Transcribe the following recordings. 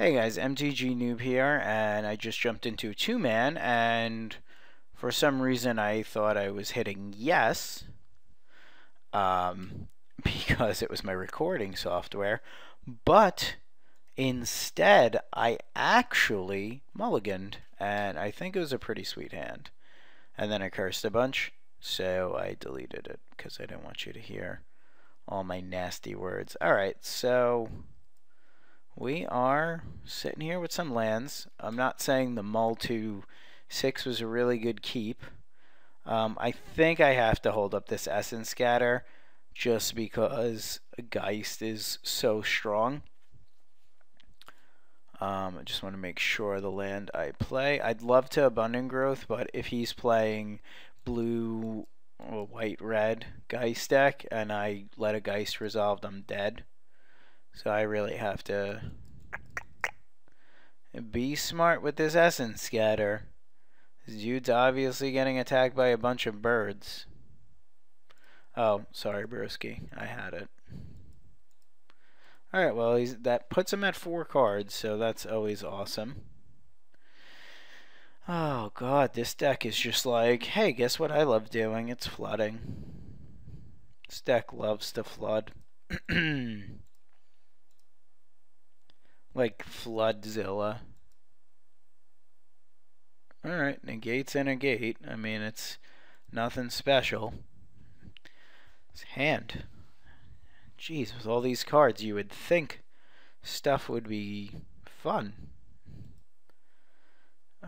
Hey guys, MTG Noob here, and I just jumped into two-man, and for some reason I thought I was hitting yes, um, because it was my recording software, but instead I actually mulliganed, and I think it was a pretty sweet hand. And then I cursed a bunch, so I deleted it, because I didn't want you to hear all my nasty words. Alright, so we are sitting here with some lands. I'm not saying the Mull to 6 was a really good keep. Um, I think I have to hold up this Essence Scatter just because Geist is so strong. Um, I just want to make sure the land I play. I'd love to Abundant Growth, but if he's playing blue or white red Geist deck and I let a Geist resolved, I'm dead. So I really have to be smart with this essence scatter. This dude's obviously getting attacked by a bunch of birds. Oh, sorry, broski. I had it. Alright, well, he's, that puts him at four cards, so that's always awesome. Oh, God, this deck is just like, hey, guess what I love doing? It's flooding. This deck loves to flood. like Floodzilla. Alright, negates and a gate. I mean, it's nothing special. It's hand. Jeez, with all these cards, you would think stuff would be fun.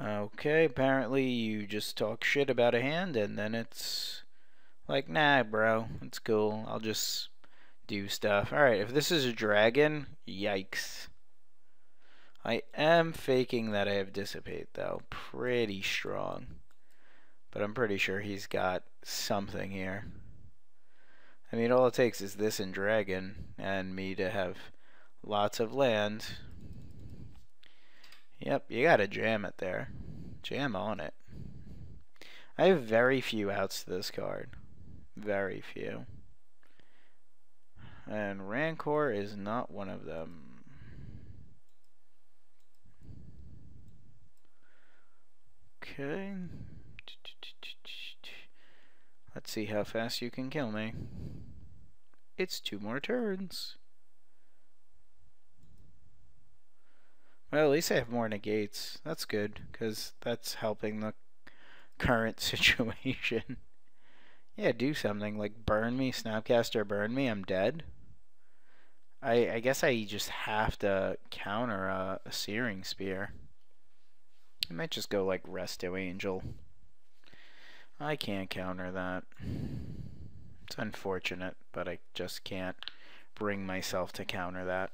Okay, apparently you just talk shit about a hand and then it's like, nah, bro, it's cool. I'll just do stuff. Alright, if this is a dragon, yikes. I am faking that I have Dissipate, though. Pretty strong. But I'm pretty sure he's got something here. I mean, all it takes is this and Dragon, and me to have lots of land. Yep, you gotta jam it there. Jam on it. I have very few outs to this card. Very few. And Rancor is not one of them. Okay. Let's see how fast you can kill me. It's two more turns. Well, at least I have more negates. That's good, because that's helping the current situation. yeah, do something, like burn me, Snapcaster burn me, I'm dead. I, I guess I just have to counter a, a Searing Spear. I might just go like Resto Angel. I can't counter that. It's unfortunate, but I just can't bring myself to counter that.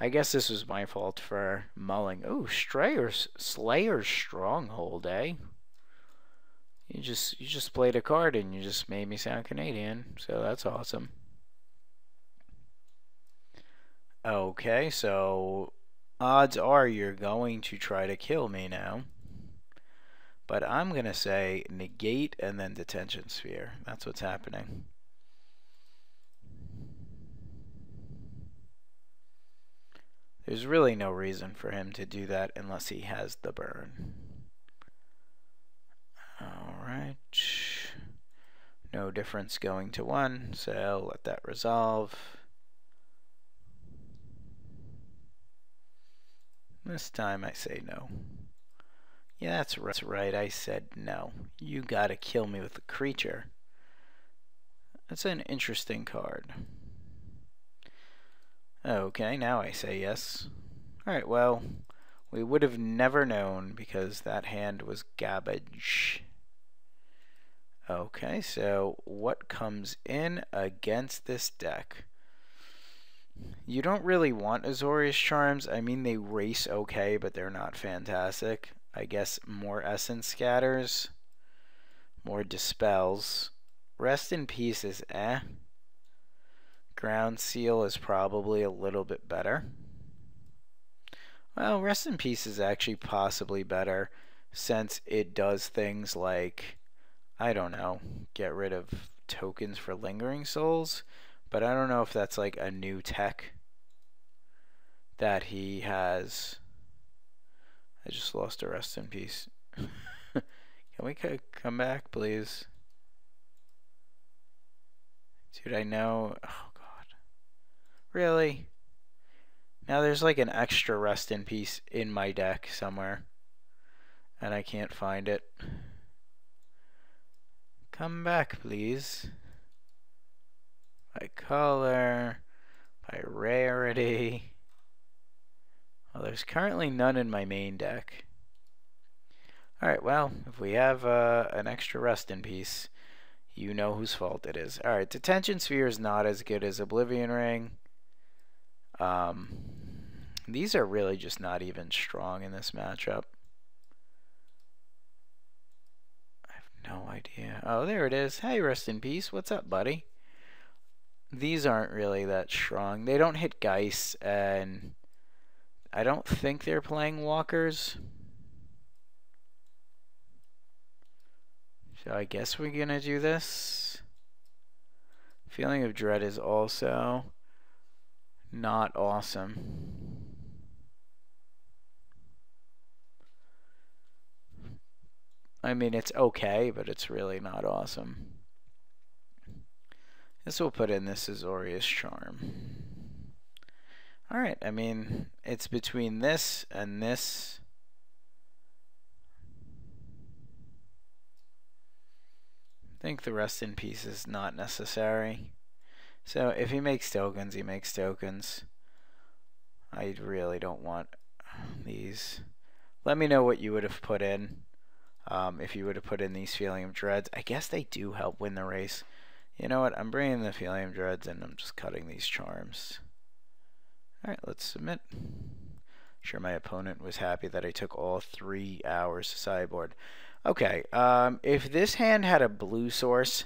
I guess this was my fault for mulling. Oh, Strayer's Slayer's Stronghold, eh? You just you just played a card and you just made me sound Canadian, so that's awesome. Okay, so odds are you're going to try to kill me now. But I'm going to say negate and then detention sphere. That's what's happening. There's really no reason for him to do that unless he has the burn. Alright. No difference going to one, so let that resolve. This time I say no. Yeah, that's right. I said no. You gotta kill me with a creature. That's an interesting card. Okay, now I say yes. Alright, well, we would have never known because that hand was garbage. Okay, so what comes in against this deck? You don't really want Azorius Charms. I mean, they race okay, but they're not fantastic. I guess more Essence Scatters, more Dispels. Rest in Peace is eh. Ground Seal is probably a little bit better. Well, Rest in Peace is actually possibly better since it does things like, I don't know, get rid of tokens for Lingering Souls but I don't know if that's like a new tech that he has. I just lost a rest in peace. Can we come back, please? Dude, I know. Oh, God. Really? Now there's like an extra rest in peace in my deck somewhere. And I can't find it. Come back, please. By color, by rarity. Well, there's currently none in my main deck. Alright, well, if we have uh, an extra rest in peace, you know whose fault it is. Alright, Detention Sphere is not as good as Oblivion Ring. Um, these are really just not even strong in this matchup. I have no idea. Oh, there it is. Hey, rest in peace. What's up, buddy? These aren't really that strong. They don't hit Geist, and I don't think they're playing Walkers. So I guess we're going to do this. Feeling of Dread is also not awesome. I mean, it's okay, but it's really not awesome. This we'll put in this Azorius Charm. Alright, I mean, it's between this and this. I think the rest in peace is not necessary. So if he makes tokens, he makes tokens. I really don't want these. Let me know what you would have put in. Um, if you would have put in these Feeling of Dreads, I guess they do help win the race. You know what? I'm bringing the Feeling Dreads and I'm just cutting these charms. Alright, let's submit. sure my opponent was happy that I took all three hours to sideboard. Okay, um, if this hand had a blue source,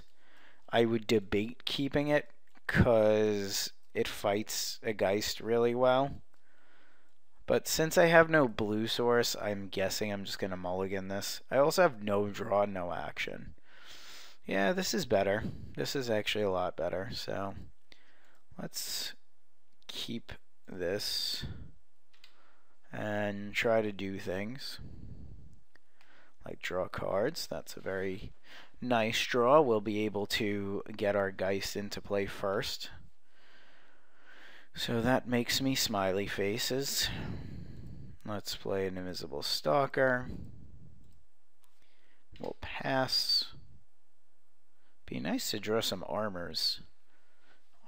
I would debate keeping it because it fights a Geist really well. But since I have no blue source, I'm guessing I'm just going to mulligan this. I also have no draw, no action. Yeah, this is better. This is actually a lot better. So let's keep this and try to do things like draw cards. That's a very nice draw. We'll be able to get our Geist into play first. So that makes me smiley faces. Let's play an Invisible Stalker. We'll pass. Be nice to draw some armors.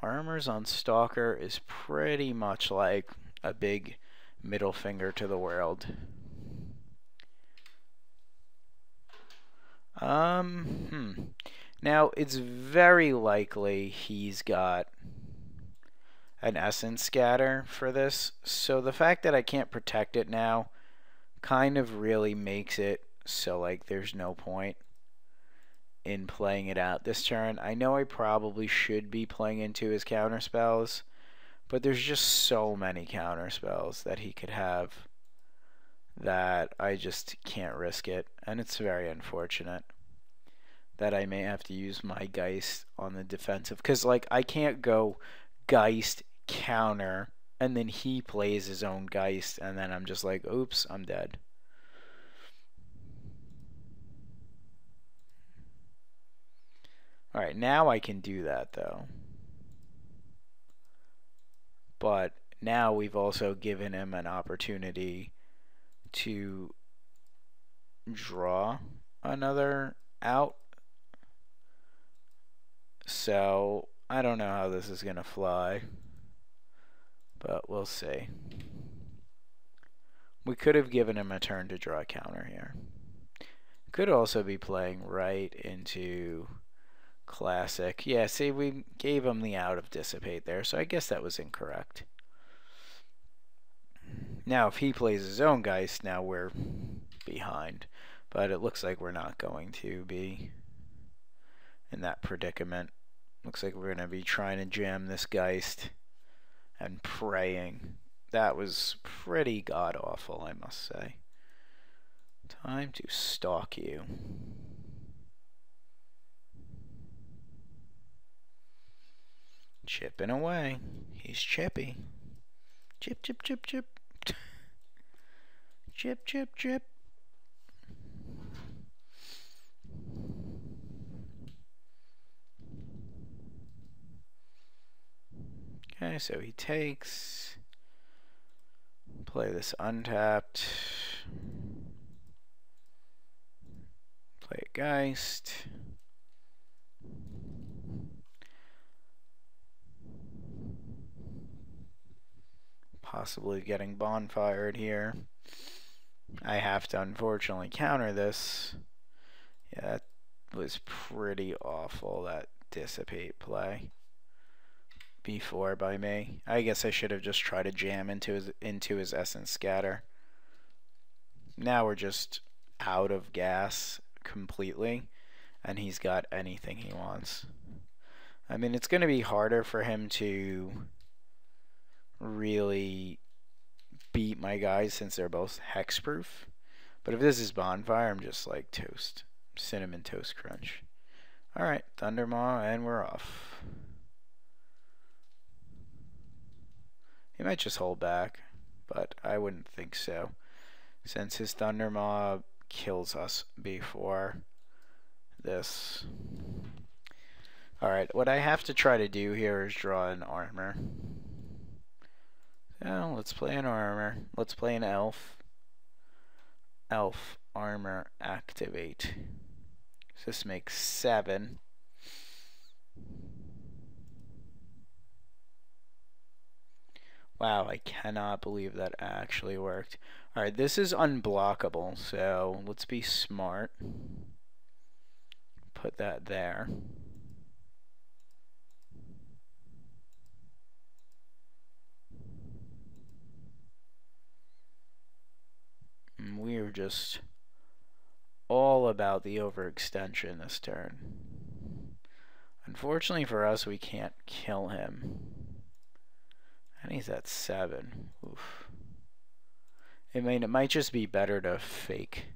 Armors on Stalker is pretty much like a big middle finger to the world. Um, hmm. Now, it's very likely he's got an essence scatter for this. So the fact that I can't protect it now kind of really makes it so like there's no point in playing it out this turn. I know I probably should be playing into his counter spells, but there's just so many counter spells that he could have that I just can't risk it, and it's very unfortunate that I may have to use my Geist on the defensive because like I can't go Geist counter, and then he plays his own Geist, and then I'm just like, oops, I'm dead. Alright, now I can do that, though. But now we've also given him an opportunity to draw another out. So, I don't know how this is going to fly. But we'll see. We could have given him a turn to draw a counter here. Could also be playing right into classic. Yeah, see, we gave him the out of dissipate there, so I guess that was incorrect. Now, if he plays his own Geist, now we're behind. But it looks like we're not going to be in that predicament. Looks like we're going to be trying to jam this Geist and praying. That was pretty god awful, I must say. Time to stalk you. Chipping away. He's chippy. Chip, chip, chip, chip. chip, chip, chip. Okay, so he takes. Play this untapped. Play a Geist. Possibly getting bonfired here. I have to unfortunately counter this. Yeah, that was pretty awful, that dissipate play before by me. I guess I should have just tried to jam into his into his essence scatter. Now we're just out of gas completely and he's got anything he wants. I mean, it's going to be harder for him to really beat my guys since they're both hexproof. But if this is bonfire, I'm just like toast. Cinnamon toast crunch. Alright, Thundermaw, and we're off. He might just hold back, but I wouldn't think so. Since his Thundermaw kills us before this. Alright, what I have to try to do here is draw an armor. So let's play an armor. Let's play an elf. Elf armor activate. So this makes seven. Wow, I cannot believe that actually worked. Alright, this is unblockable, so let's be smart. Put that there. And we are just all about the overextension this turn. Unfortunately for us, we can't kill him. And he's at seven. Oof. I mean, it might just be better to fake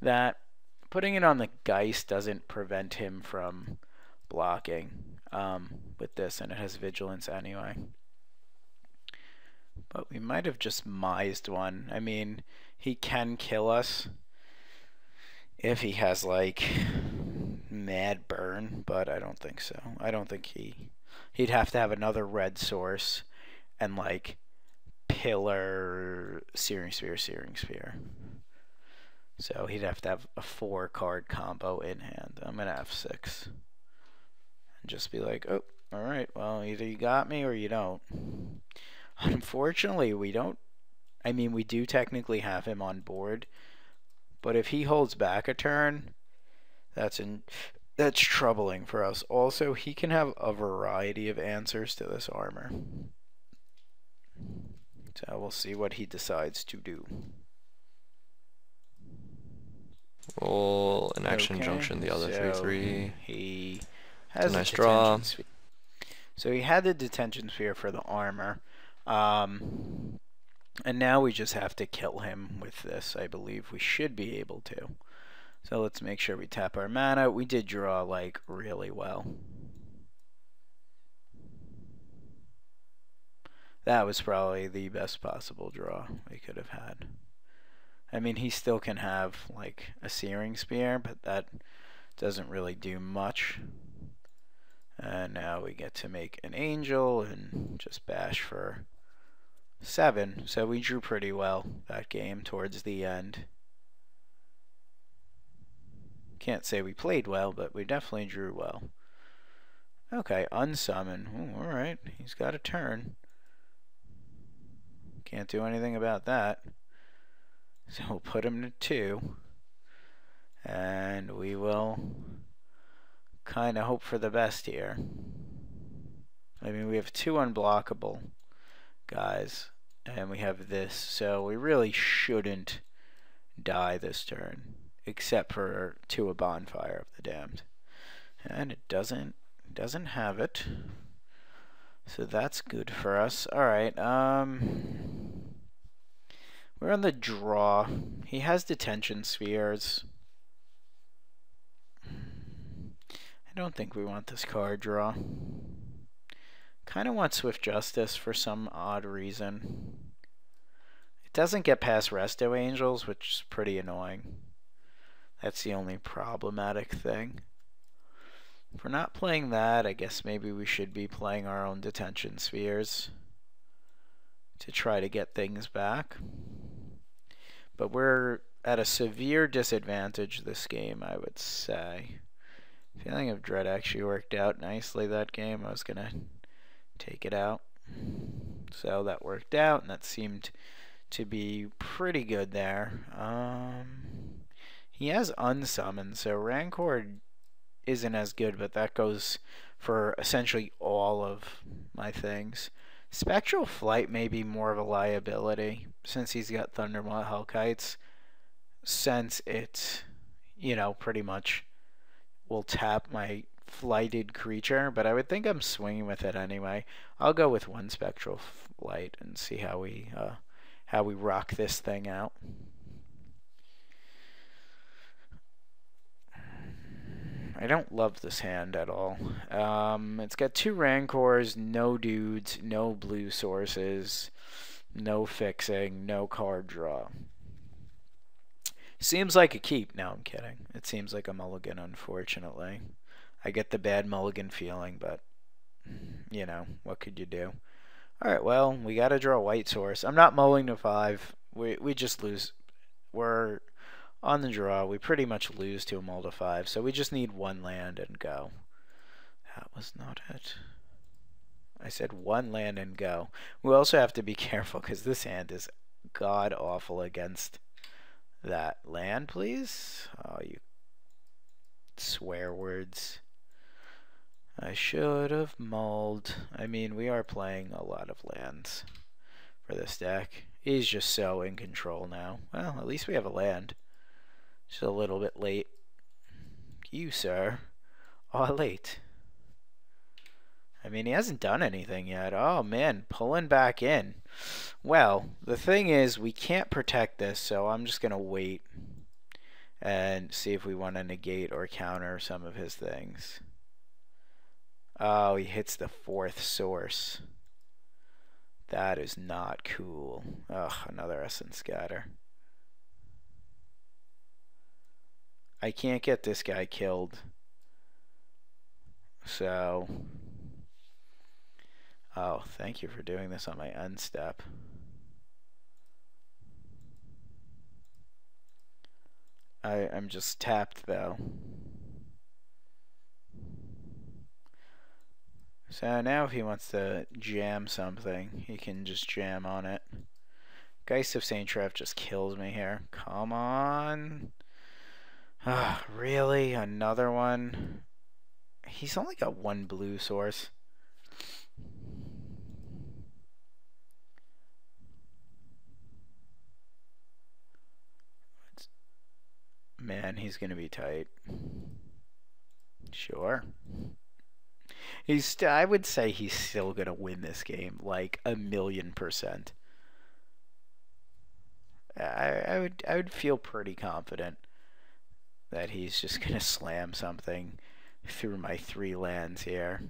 that. Putting it on the Geist doesn't prevent him from blocking um, with this, and it has Vigilance anyway. But we might have just mised one. I mean, he can kill us if he has, like, mad burn, but I don't think so. I don't think he... He'd have to have another red source and like pillar searing spear searing spear. So he'd have to have a four card combo in hand. I'm gonna have six. And just be like oh all right well either you got me or you don't. Unfortunately we don't i mean we do technically have him on board but if he holds back a turn that's in that's troubling for us also he can have a variety of answers to this armor so we'll see what he decides to do. Roll an action okay, junction the other so 3 He has a nice draw. So he had the detention sphere for the armor. Um, and now we just have to kill him with this. I believe we should be able to. So let's make sure we tap our mana. We did draw like really well. that was probably the best possible draw we could have had. I mean, he still can have like a searing spear, but that doesn't really do much. And now we get to make an angel and just bash for seven. So we drew pretty well that game towards the end. Can't say we played well, but we definitely drew well. Okay, unsummon. Alright, he's got a turn. Can't do anything about that. So we'll put him to 2. And we will kind of hope for the best here. I mean, we have two unblockable guys. And we have this. So we really shouldn't die this turn. Except for to a bonfire of the damned. And it doesn't doesn't have it. So that's good for us. Alright, um... We're on the draw. He has detention spheres. I don't think we want this card draw. Kind of want Swift Justice for some odd reason. It doesn't get past Resto Angels, which is pretty annoying. That's the only problematic thing. If we're not playing that, I guess maybe we should be playing our own detention spheres to try to get things back. But we're at a severe disadvantage this game, I would say. Feeling of Dread actually worked out nicely that game. I was going to take it out. So that worked out, and that seemed to be pretty good there. Um, he has unsummoned, so Rancor isn't as good, but that goes for essentially all of my things. Spectral Flight may be more of a liability since he's got Thunderbolt Hellkites, since it, you know, pretty much will tap my flighted creature, but I would think I'm swinging with it anyway. I'll go with one Spectral Flight and see how we uh, how we rock this thing out. I don't love this hand at all. Um, it's got two Rancors, no dudes, no blue sources, no fixing, no card draw. Seems like a keep. No, I'm kidding. It seems like a mulligan, unfortunately. I get the bad mulligan feeling, but, you know, what could you do? Alright, well, we got to draw white source. I'm not mulling to five. We, we just lose. We're on the draw, we pretty much lose to a mull to 5, so we just need one land and go. That was not it. I said one land and go. We also have to be careful because this hand is god awful against that land, please. Oh, you swear words. I should have mulled. I mean, we are playing a lot of lands for this deck. He's just so in control now. Well, at least we have a land. Just a little bit late. You, sir, are late. I mean, he hasn't done anything yet. Oh, man, pulling back in. Well, the thing is, we can't protect this, so I'm just going to wait and see if we want to negate or counter some of his things. Oh, he hits the fourth source. That is not cool. Ugh, another Essence Scatter. I can't get this guy killed. So, oh, thank you for doing this on my end step. I, I'm just tapped though. So now if he wants to jam something, he can just jam on it. Geist of St. Traft just kills me here. Come on. Ah, really? Another one? He's only got one blue source. Man, he's going to be tight. Sure. He's I would say he's still going to win this game like a million percent. I, I would I would feel pretty confident that he's just going to slam something through my three lands here.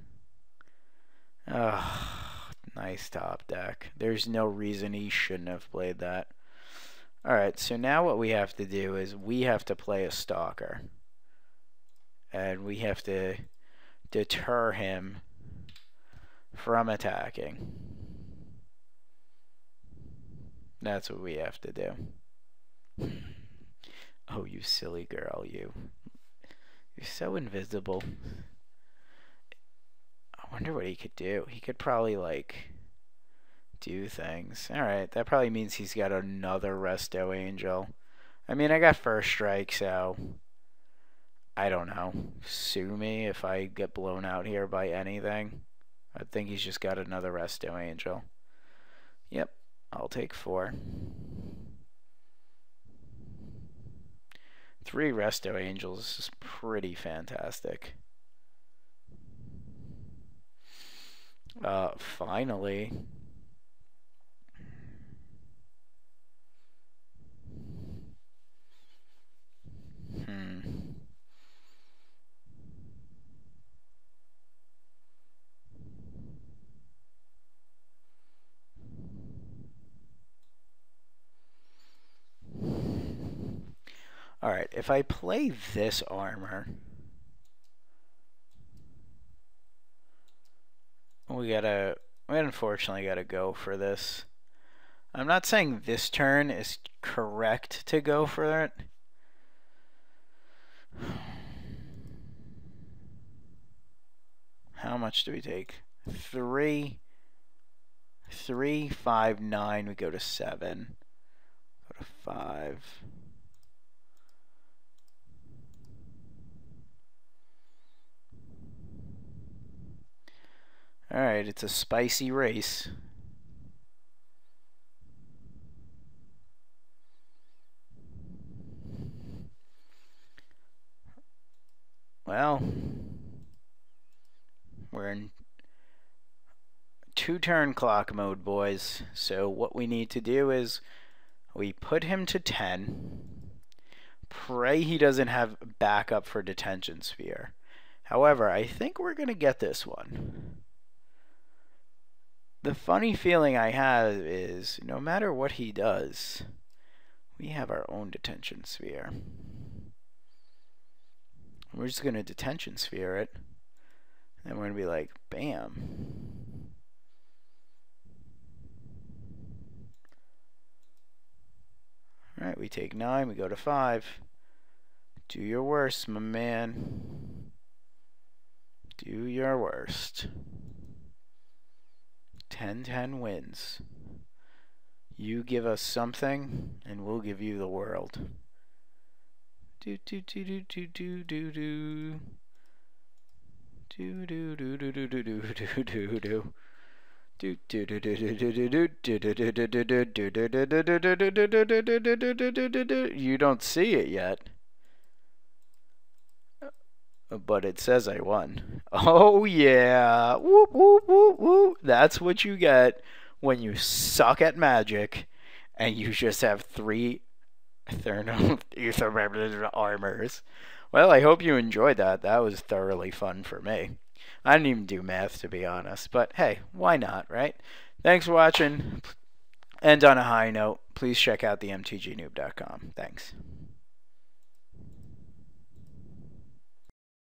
Oh, nice top deck. There's no reason he shouldn't have played that. Alright, so now what we have to do is we have to play a stalker. And we have to deter him from attacking. That's what we have to do. Oh, you silly girl, you. You're so invisible. I wonder what he could do. He could probably, like, do things. Alright, that probably means he's got another Resto Angel. I mean, I got first strike, so... I don't know. Sue me if I get blown out here by anything. I think he's just got another Resto Angel. Yep, I'll take four. Three Resto Angels is pretty fantastic. Uh, finally. Hmm. Alright, if I play this armor, we gotta, we unfortunately gotta go for this. I'm not saying this turn is correct to go for it. How much do we take? Three, three, five, nine. We go to seven. Go to five. Alright, it's a spicy race. Well, we're in two turn clock mode, boys. So what we need to do is we put him to 10. Pray he doesn't have backup for detention sphere. However, I think we're going to get this one. The funny feeling I have is no matter what he does, we have our own detention sphere. We're just going to detention sphere it. And we're going to be like, bam. Alright, we take 9, we go to 5. Do your worst, my man. Do your worst. 10-10 wins. You give us something, and we'll give you the world. Do do do do do do do do. Do do do do do do do do do do. You don't see it yet. But it says I won. Oh yeah. Whoop whoop whoop whoop. That's what you get when you suck at magic and you just have three Ethereal armors. Well, I hope you enjoyed that. That was thoroughly fun for me. I didn't even do math, to be honest. But hey, why not, right? Thanks for watching. And on a high note, please check out the mtgnoob.com. Thanks.